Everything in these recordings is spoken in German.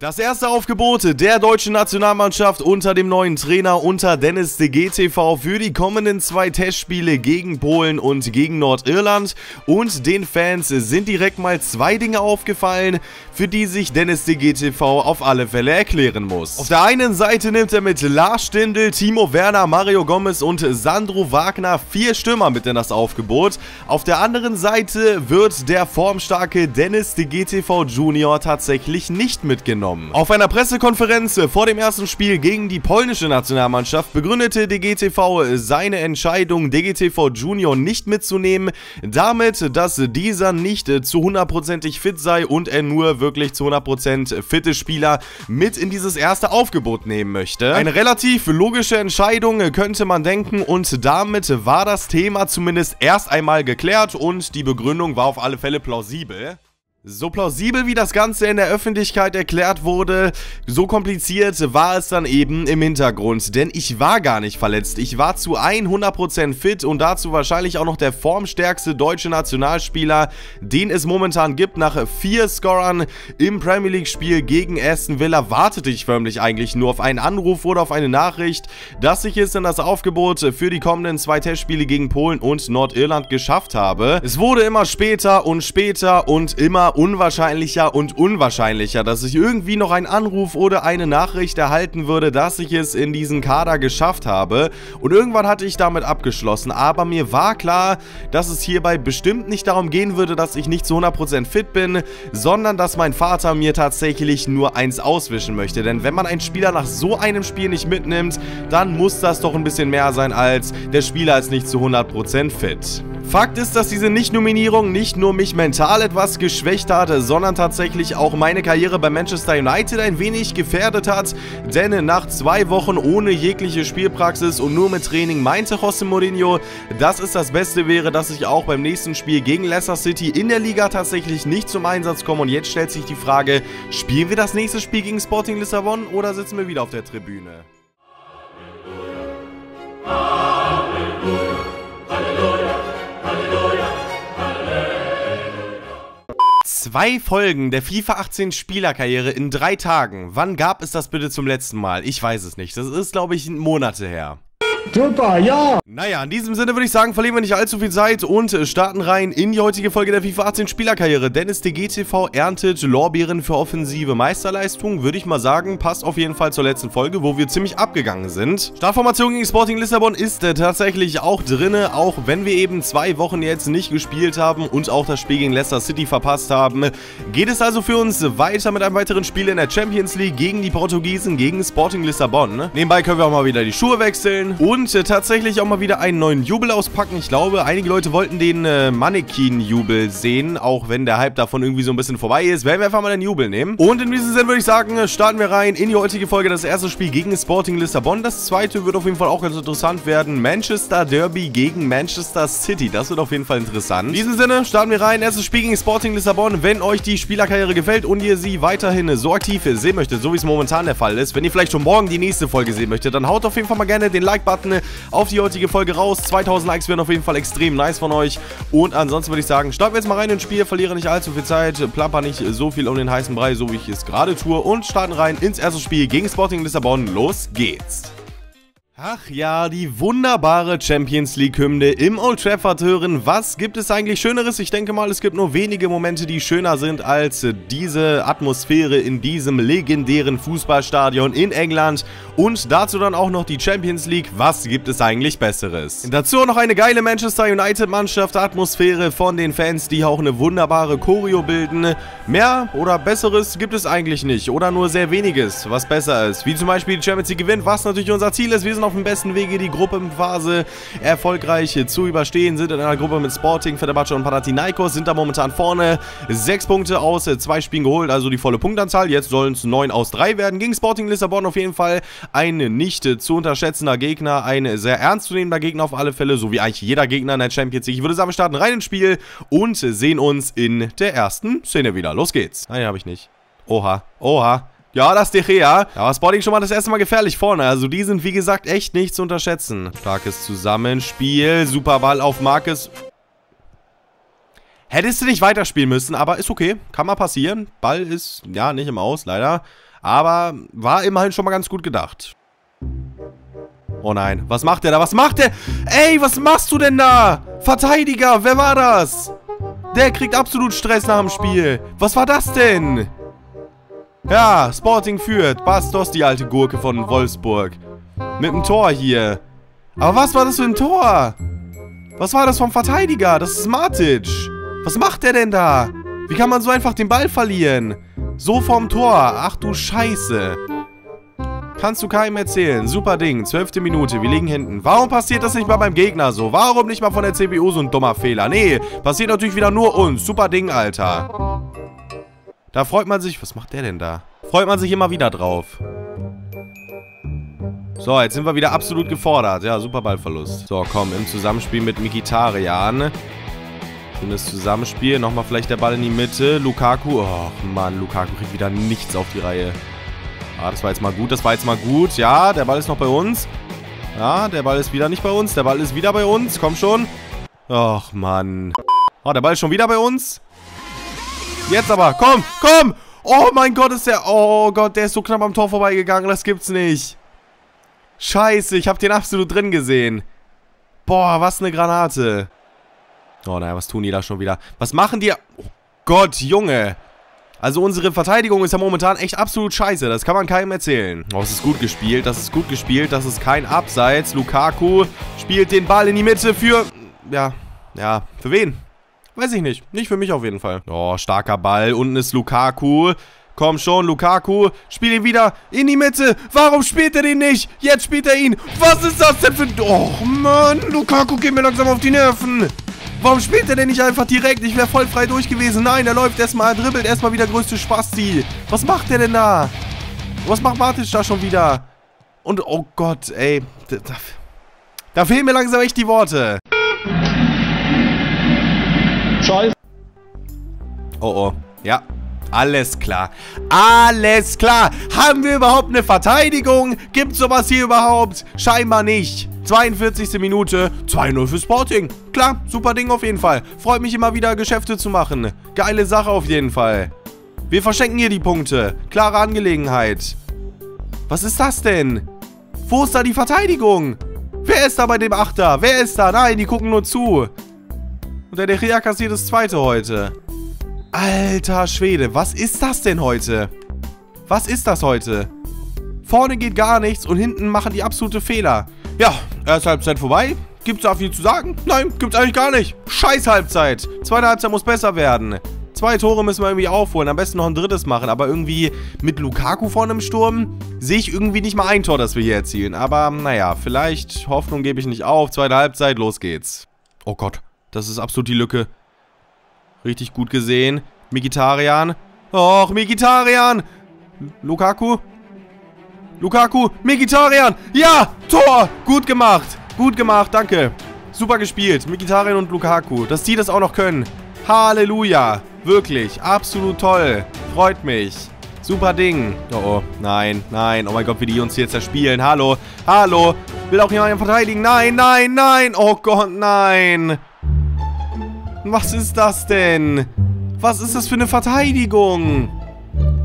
Das erste Aufgebot der deutschen Nationalmannschaft unter dem neuen Trainer unter Dennis de GTV für die kommenden zwei Testspiele gegen Polen und gegen Nordirland. Und den Fans sind direkt mal zwei Dinge aufgefallen, für die sich Dennis de GTV auf alle Fälle erklären muss. Auf der einen Seite nimmt er mit Lars Stindl, Timo Werner, Mario Gomez und Sandro Wagner vier Stürmer mit in das Aufgebot. Auf der anderen Seite wird der formstarke Dennis de GTV Junior tatsächlich nicht mitgenommen genommen. Auf einer Pressekonferenz vor dem ersten Spiel gegen die polnische Nationalmannschaft begründete DGTV seine Entscheidung, DGTV Junior nicht mitzunehmen, damit, dass dieser nicht zu hundertprozentig fit sei und er nur wirklich zu 100% fitte Spieler mit in dieses erste Aufgebot nehmen möchte. Eine relativ logische Entscheidung könnte man denken und damit war das Thema zumindest erst einmal geklärt und die Begründung war auf alle Fälle plausibel. So plausibel wie das Ganze in der Öffentlichkeit erklärt wurde, so kompliziert war es dann eben im Hintergrund. Denn ich war gar nicht verletzt. Ich war zu 100% fit und dazu wahrscheinlich auch noch der formstärkste deutsche Nationalspieler, den es momentan gibt. Nach vier Scorern im Premier League Spiel gegen Aston Villa wartete ich förmlich eigentlich nur auf einen Anruf oder auf eine Nachricht, dass ich es in das Aufgebot für die kommenden zwei Testspiele gegen Polen und Nordirland geschafft habe. Es wurde immer später und später und immer unwahrscheinlicher und unwahrscheinlicher, dass ich irgendwie noch einen Anruf oder eine Nachricht erhalten würde, dass ich es in diesen Kader geschafft habe. Und irgendwann hatte ich damit abgeschlossen, aber mir war klar, dass es hierbei bestimmt nicht darum gehen würde, dass ich nicht zu 100% fit bin, sondern dass mein Vater mir tatsächlich nur eins auswischen möchte. Denn wenn man einen Spieler nach so einem Spiel nicht mitnimmt, dann muss das doch ein bisschen mehr sein als der Spieler ist nicht zu 100% fit. Fakt ist, dass diese Nicht-Nominierung nicht nur mich mental etwas geschwächt hat, sondern tatsächlich auch meine Karriere bei Manchester United ein wenig gefährdet hat, denn nach zwei Wochen ohne jegliche Spielpraxis und nur mit Training meinte José Mourinho, dass es das Beste wäre, dass ich auch beim nächsten Spiel gegen Leicester City in der Liga tatsächlich nicht zum Einsatz komme und jetzt stellt sich die Frage, spielen wir das nächste Spiel gegen Sporting Lissabon oder sitzen wir wieder auf der Tribüne? Zwei Folgen der FIFA 18 Spielerkarriere in drei Tagen. Wann gab es das bitte zum letzten Mal? Ich weiß es nicht. Das ist, glaube ich, Monate her. Super, ja! Naja, in diesem Sinne würde ich sagen, verlieren wir nicht allzu viel Zeit und äh, starten rein in die heutige Folge der FIFA 18 Spielerkarriere. Dennis DGTV erntet Lorbeeren für offensive Meisterleistung, würde ich mal sagen, passt auf jeden Fall zur letzten Folge, wo wir ziemlich abgegangen sind. Startformation gegen Sporting Lissabon ist äh, tatsächlich auch drinne, auch wenn wir eben zwei Wochen jetzt nicht gespielt haben und auch das Spiel gegen Leicester City verpasst haben. Geht es also für uns weiter mit einem weiteren Spiel in der Champions League gegen die Portugiesen, gegen Sporting Lissabon. Nebenbei können wir auch mal wieder die Schuhe wechseln und und äh, tatsächlich auch mal wieder einen neuen Jubel auspacken. Ich glaube, einige Leute wollten den äh, Mannequin-Jubel sehen, auch wenn der Hype davon irgendwie so ein bisschen vorbei ist. Werden wir einfach mal den Jubel nehmen. Und in diesem Sinne würde ich sagen, äh, starten wir rein in die heutige Folge. Das erste Spiel gegen Sporting Lissabon. Das zweite wird auf jeden Fall auch ganz interessant werden. Manchester Derby gegen Manchester City. Das wird auf jeden Fall interessant. In diesem Sinne starten wir rein. Erstes Spiel gegen Sporting Lissabon. Wenn euch die Spielerkarriere gefällt und ihr sie weiterhin so aktiv sehen möchtet, so wie es momentan der Fall ist, wenn ihr vielleicht schon morgen die nächste Folge sehen möchtet, dann haut auf jeden Fall mal gerne den Like-Button Button auf die heutige Folge raus. 2000 Likes wären auf jeden Fall extrem nice von euch. Und ansonsten würde ich sagen, starten wir jetzt mal rein ins Spiel, verliere nicht allzu viel Zeit, plapper nicht so viel um den heißen Brei, so wie ich es gerade tue und starten rein ins erste Spiel gegen Sporting Lissabon. Los geht's! Ach ja, die wunderbare Champions League-Hymne im Old Trafford hören. Was gibt es eigentlich Schöneres? Ich denke mal, es gibt nur wenige Momente, die schöner sind als diese Atmosphäre in diesem legendären Fußballstadion in England. Und dazu dann auch noch die Champions League. Was gibt es eigentlich Besseres? Dazu noch eine geile Manchester United-Mannschaft, Atmosphäre von den Fans, die auch eine wunderbare Choreo bilden. Mehr oder Besseres gibt es eigentlich nicht. Oder nur sehr weniges, was besser ist. Wie zum Beispiel die Champions League gewinnt, was natürlich unser Ziel ist. Wir sind auf dem besten Wege, die Gruppenphase erfolgreich zu überstehen. Sind in einer Gruppe mit Sporting, Fenerbahce und Panathinaikos. Sind da momentan vorne. Sechs Punkte aus zwei Spielen geholt, also die volle Punktanzahl. Jetzt sollen es neun aus drei werden. Gegen Sporting Lissabon auf jeden Fall ein nicht zu unterschätzender Gegner. Ein sehr ernstzunehmender Gegner auf alle Fälle, so wie eigentlich jeder Gegner in der Champions League. Ich würde sagen, wir starten rein ins Spiel und sehen uns in der ersten Szene wieder. Los geht's. Nein, habe ich nicht. Oha, oha. Ja, das De Gea. Da war Sporting schon mal das erste Mal gefährlich vorne. Also die sind, wie gesagt, echt nicht zu unterschätzen. Starkes Zusammenspiel. Super Ball auf Marcus. Hättest du nicht weiterspielen müssen, aber ist okay. Kann mal passieren. Ball ist, ja, nicht im Aus, leider. Aber war immerhin schon mal ganz gut gedacht. Oh nein, was macht der da? Was macht der? Ey, was machst du denn da? Verteidiger, wer war das? Der kriegt absolut Stress nach dem Spiel. Was war das denn? Ja, Sporting führt. Bastos, die alte Gurke von Wolfsburg. Mit dem Tor hier. Aber was war das für ein Tor? Was war das vom Verteidiger? Das ist Matic. Was macht der denn da? Wie kann man so einfach den Ball verlieren? So vom Tor. Ach du Scheiße. Kannst du keinem erzählen. Super Ding. Zwölfte Minute. Wir liegen hinten. Warum passiert das nicht mal beim Gegner so? Warum nicht mal von der CPU so ein dummer Fehler? Nee, passiert natürlich wieder nur uns. Super Ding, Alter. Da freut man sich... Was macht der denn da? Freut man sich immer wieder drauf. So, jetzt sind wir wieder absolut gefordert. Ja, super Ballverlust. So, komm, im Zusammenspiel mit Mikitarian. Schönes Zusammenspiel. Nochmal vielleicht der Ball in die Mitte. Lukaku. Oh, Mann, Lukaku kriegt wieder nichts auf die Reihe. Ah, das war jetzt mal gut, das war jetzt mal gut. Ja, der Ball ist noch bei uns. Ja, der Ball ist wieder nicht bei uns. Der Ball ist wieder bei uns. Komm schon. Och, Mann. Oh, der Ball ist schon wieder bei uns. Jetzt aber. Komm, komm. Oh mein Gott, ist der... Oh Gott, der ist so knapp am Tor vorbeigegangen. Das gibt's nicht. Scheiße, ich hab den absolut drin gesehen. Boah, was eine Granate. Oh, naja, was tun die da schon wieder? Was machen die? Oh Gott, Junge. Also unsere Verteidigung ist ja momentan echt absolut scheiße. Das kann man keinem erzählen. Oh, das ist gut gespielt. Das ist gut gespielt. Das ist kein Abseits. Lukaku spielt den Ball in die Mitte für... Ja, ja, für wen? Weiß ich nicht. Nicht für mich auf jeden Fall. Oh, starker Ball. Unten ist Lukaku. Komm schon, Lukaku. Spiel ihn wieder in die Mitte. Warum spielt er den nicht? Jetzt spielt er ihn. Was ist das denn für... Oh, Mann. Lukaku geht mir langsam auf die Nerven. Warum spielt er denn nicht einfach direkt? Ich wäre voll frei durch gewesen. Nein, er läuft erstmal, dribbelt erstmal wieder größte Spasti. Was macht der denn da? Was macht Matic da schon wieder? Und, oh Gott, ey. Da, da fehlen mir langsam echt die Worte. Oh, oh. Ja, alles klar. Alles klar. Haben wir überhaupt eine Verteidigung? Gibt sowas hier überhaupt? Scheinbar nicht. 42. Minute, 2-0 für Sporting. Klar, super Ding auf jeden Fall. Freut mich immer wieder, Geschäfte zu machen. Geile Sache auf jeden Fall. Wir verschenken hier die Punkte. Klare Angelegenheit. Was ist das denn? Wo ist da die Verteidigung? Wer ist da bei dem Achter? Wer ist da? Nein, die gucken nur zu. Und der De Gea kassiert das zweite heute. Alter Schwede, was ist das denn heute? Was ist das heute? Vorne geht gar nichts und hinten machen die absolute Fehler. Ja, erste Halbzeit vorbei. Gibt's da viel zu sagen? Nein, gibt's eigentlich gar nicht. Scheiß Halbzeit. Zweite Halbzeit muss besser werden. Zwei Tore müssen wir irgendwie aufholen. Am besten noch ein drittes machen. Aber irgendwie mit Lukaku vorne im Sturm sehe ich irgendwie nicht mal ein Tor, das wir hier erzielen. Aber naja, vielleicht Hoffnung gebe ich nicht auf. Zweite Halbzeit, los geht's. Oh Gott, das ist absolut die Lücke. Richtig gut gesehen. Mikitarian. Och, Mikitarian. Lukaku. Lukaku, Mikitarian. Ja, Tor. Gut gemacht. Gut gemacht, danke. Super gespielt. Mikitarian und Lukaku. Dass die das auch noch können. Halleluja. Wirklich. Absolut toll. Freut mich. Super Ding. Oh, oh. Nein, nein. Oh mein Gott, wie die uns hier zerspielen. Hallo. Hallo. Will auch jemand verteidigen? Nein, nein, nein. Oh Gott, nein. Was ist das denn? Was ist das für eine Verteidigung?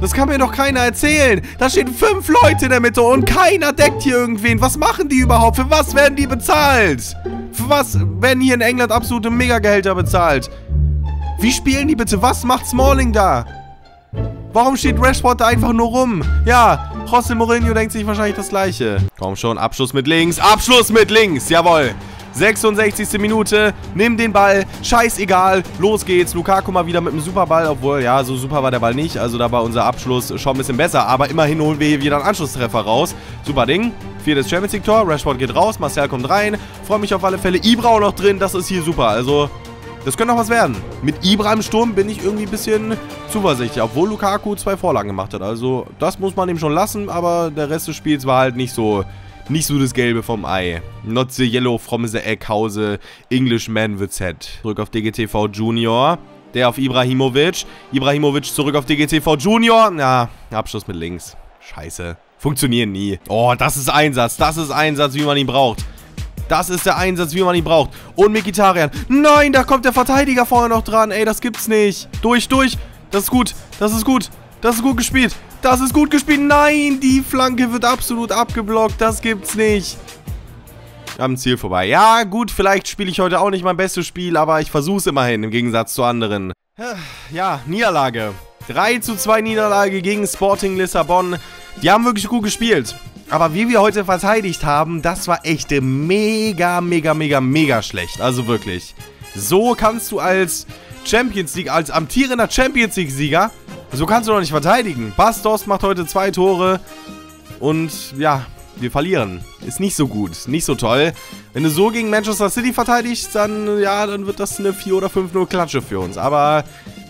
Das kann mir doch keiner erzählen. Da stehen fünf Leute in der Mitte und keiner deckt hier irgendwen. Was machen die überhaupt? Für was werden die bezahlt? Für was werden hier in England absolute Megagehälter bezahlt? Wie spielen die bitte? Was macht Smalling da? Warum steht Rashford da einfach nur rum? Ja, José Mourinho denkt sich wahrscheinlich das Gleiche. Komm schon, Abschluss mit links. Abschluss mit links, jawohl. 66. Minute, nimm den Ball, scheißegal, los geht's. Lukaku mal wieder mit einem Superball, obwohl, ja, so super war der Ball nicht. Also da war unser Abschluss schon ein bisschen besser, aber immerhin holen wir hier wieder einen Anschlusstreffer raus. Super Ding. Viertes Champions League Tor, Rashford geht raus, Marcel kommt rein. Freue mich auf alle Fälle. Ibra auch noch drin, das ist hier super. Also, das könnte noch was werden. Mit Ibra im Sturm bin ich irgendwie ein bisschen zuversichtlich, obwohl Lukaku zwei Vorlagen gemacht hat. Also, das muss man ihm schon lassen, aber der Rest des Spiels war halt nicht so nicht so das Gelbe vom Ei. Not the yellow from the egg house Englishman with set. Zurück auf DGTV Junior. Der auf Ibrahimovic. Ibrahimovic zurück auf DGTV Junior. Ja, Abschluss mit links. Scheiße. Funktionieren nie. Oh, das ist Einsatz. Das ist Einsatz, wie man ihn braucht. Das ist der Einsatz, wie man ihn braucht. Und Mikitarian. Nein, da kommt der Verteidiger vorher noch dran. Ey, das gibt's nicht. Durch, durch. Das ist gut. Das ist gut. Das ist gut gespielt. Das ist gut gespielt. Nein, die Flanke wird absolut abgeblockt. Das gibt's nicht. Am Ziel vorbei. Ja, gut, vielleicht spiele ich heute auch nicht mein bestes Spiel, aber ich versuche es immerhin, im Gegensatz zu anderen. Ja, Niederlage. 3 zu 2 Niederlage gegen Sporting Lissabon. Die haben wirklich gut gespielt. Aber wie wir heute verteidigt haben, das war echt mega, mega, mega, mega schlecht. Also wirklich. So kannst du als Champions League, als amtierender Champions League-Sieger, so kannst du doch nicht verteidigen. Bastos macht heute zwei Tore und ja, wir verlieren. Ist nicht so gut, nicht so toll. Wenn du so gegen Manchester City verteidigst, dann, ja, dann wird das eine 4 oder 5-0 Klatsche für uns. Aber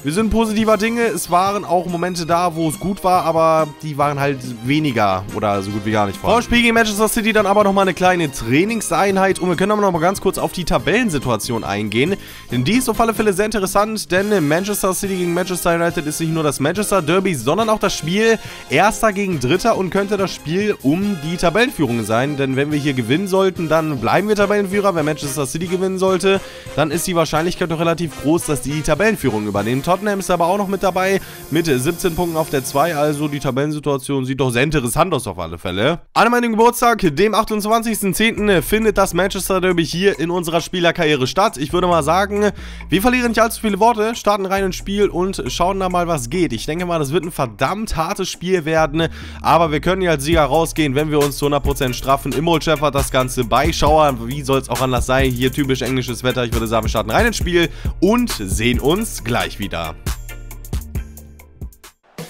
wir sind positiver Dinge. Es waren auch Momente da, wo es gut war, aber die waren halt weniger oder so gut wie gar nicht vor. Vor Spiel gegen Manchester City dann aber nochmal eine kleine Trainingseinheit und wir können aber nochmal ganz kurz auf die Tabellensituation eingehen. Denn die ist auf alle Fälle sehr interessant, denn Manchester City gegen Manchester United ist nicht nur das Manchester Derby, sondern auch das Spiel Erster gegen Dritter und könnte das Spiel um die Tabellenführung sein. Denn wenn wir hier gewinnen sollten, dann bleiben wir Tabellenführer. Wenn Manchester City gewinnen sollte, dann ist die Wahrscheinlichkeit doch relativ groß, dass die Tabellenführung übernehmen. Tottenham ist aber auch noch mit dabei, mit 17 Punkten auf der 2, also die Tabellensituation sieht doch sehr interessant aus auf alle Fälle. An meinem Geburtstag, dem 28.10., findet das Manchester Derby hier in unserer Spielerkarriere statt. Ich würde mal sagen, wir verlieren nicht allzu viele Worte, starten rein ins Spiel und schauen da mal, was geht. Ich denke mal, das wird ein verdammt hartes Spiel werden, aber wir können ja als Sieger rausgehen, wenn wir uns zu 100% straffen. Im Old Trafford das Ganze bei Schauer, wie soll es auch anders sein, hier typisch englisches Wetter. Ich würde sagen, wir starten rein ins Spiel und sehen uns gleich wieder.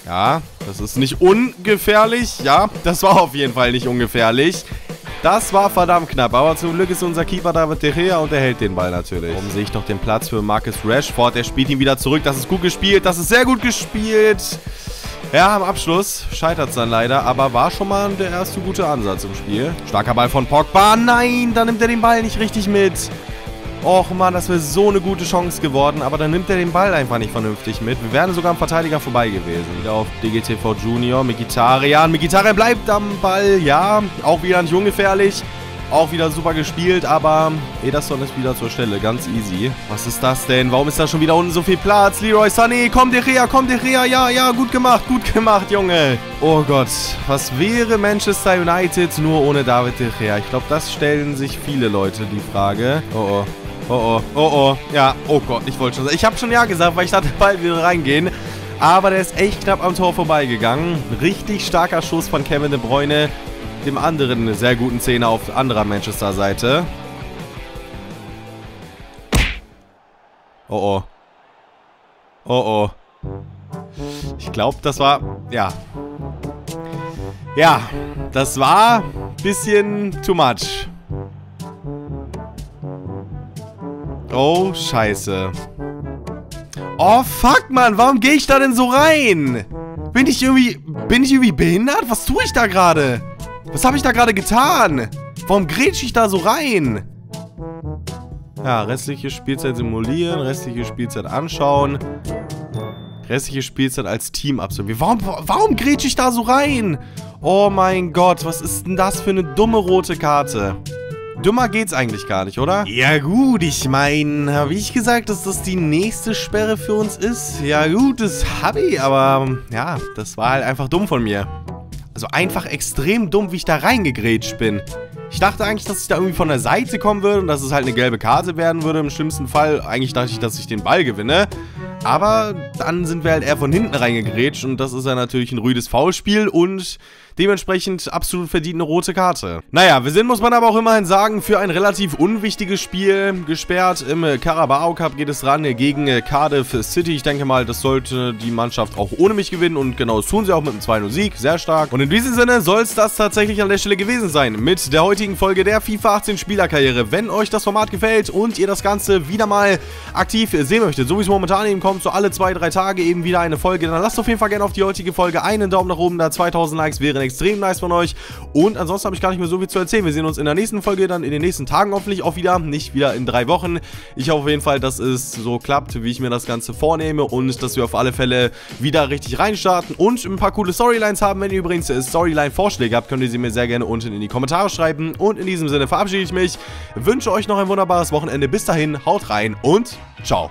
Ja, das ist nicht ungefährlich. Ja, das war auf jeden Fall nicht ungefährlich. Das war verdammt knapp, aber zum Glück ist unser Keeper David De Gea und er hält den Ball natürlich. Warum sehe ich noch den Platz für Marcus Rashford? Der spielt ihn wieder zurück. Das ist gut gespielt. Das ist sehr gut gespielt. Ja, am Abschluss scheitert es dann leider, aber war schon mal der erste gute Ansatz im Spiel. Starker Ball von Pogba. Nein, da nimmt er den Ball nicht richtig mit. Och man, das wäre so eine gute Chance geworden, aber dann nimmt er den Ball einfach nicht vernünftig mit. Wir wären sogar am Verteidiger vorbei gewesen. Wieder auf DGTV Junior, Mikitarian. Mikitarian bleibt am Ball, ja, auch wieder nicht ungefährlich. Auch wieder super gespielt, aber Ederson ist wieder zur Stelle. Ganz easy. Was ist das denn? Warum ist da schon wieder unten so viel Platz? Leroy Sané, komm De Gea, komm De Gea. Ja, ja, gut gemacht, gut gemacht, Junge. Oh Gott, was wäre Manchester United nur ohne David De Gea? Ich glaube, das stellen sich viele Leute die Frage. Oh, oh. Oh, oh, oh, oh. Ja, oh Gott, ich wollte schon sagen. Ich habe schon ja gesagt, weil ich dachte, bald wieder reingehen. Aber der ist echt knapp am Tor vorbeigegangen. Richtig starker Schuss von Kevin De Bruyne. Dem anderen sehr guten Zehner auf anderer Manchester-Seite. Oh, oh. Oh, oh. Ich glaube, das war... Ja. Ja, das war bisschen too much. Oh, scheiße. Oh, fuck, Mann. Warum gehe ich da denn so rein? Bin ich irgendwie... Bin ich irgendwie behindert? Was tue ich da gerade? Was habe ich da gerade getan? Warum grätsch ich da so rein? Ja, restliche Spielzeit simulieren, restliche Spielzeit anschauen. Restliche Spielzeit als Team absolvieren. Warum, warum grätsch ich da so rein? Oh mein Gott, was ist denn das für eine dumme rote Karte? Dümmer geht's eigentlich gar nicht, oder? Ja gut, ich meine, habe ich gesagt, dass das die nächste Sperre für uns ist? Ja gut, das habe ich, aber ja, das war halt einfach dumm von mir. Also einfach extrem dumm, wie ich da reingegrätscht bin. Ich dachte eigentlich, dass ich da irgendwie von der Seite kommen würde und dass es halt eine gelbe Karte werden würde im schlimmsten Fall. Eigentlich dachte ich, dass ich den Ball gewinne. Aber dann sind wir halt eher von hinten reingegrätscht und das ist ja natürlich ein rüdes Foulspiel und Dementsprechend absolut verdient eine rote Karte. Naja, wir sind, muss man aber auch immerhin sagen, für ein relativ unwichtiges Spiel gesperrt. Im Carabao Cup geht es ran gegen Cardiff City. Ich denke mal, das sollte die Mannschaft auch ohne mich gewinnen und genau das tun sie auch mit einem 2-0-Sieg. Sehr stark. Und in diesem Sinne soll es das tatsächlich an der Stelle gewesen sein mit der heutigen Folge der FIFA 18 Spielerkarriere. Wenn euch das Format gefällt und ihr das Ganze wieder mal aktiv sehen möchtet, so wie es momentan eben kommt, so alle zwei, drei Tage eben wieder eine Folge, dann lasst auf jeden Fall gerne auf die heutige Folge einen Daumen nach oben da. 2000 Likes wären extrem nice von euch. Und ansonsten habe ich gar nicht mehr so viel zu erzählen. Wir sehen uns in der nächsten Folge, dann in den nächsten Tagen hoffentlich auch wieder. Nicht wieder in drei Wochen. Ich hoffe auf jeden Fall, dass es so klappt, wie ich mir das Ganze vornehme. Und dass wir auf alle Fälle wieder richtig reinstarten und ein paar coole Storylines haben. Wenn ihr übrigens Storyline-Vorschläge habt, könnt ihr sie mir sehr gerne unten in die Kommentare schreiben. Und in diesem Sinne verabschiede ich mich. Wünsche euch noch ein wunderbares Wochenende. Bis dahin, haut rein und ciao.